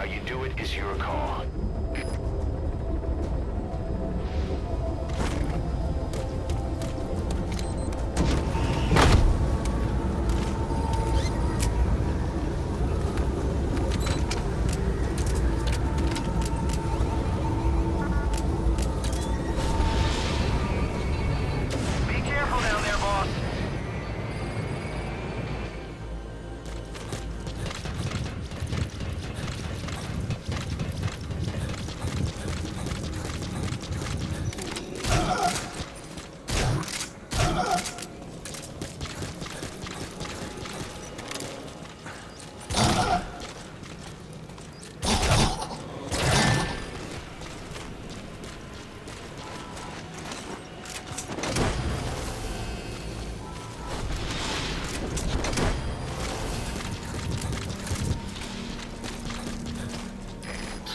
How you do it is your call.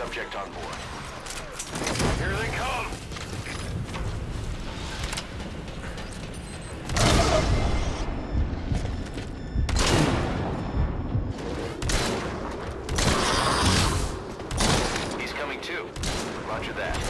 Subject on board. Here they come! He's coming too. Roger that.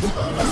Vamos lá.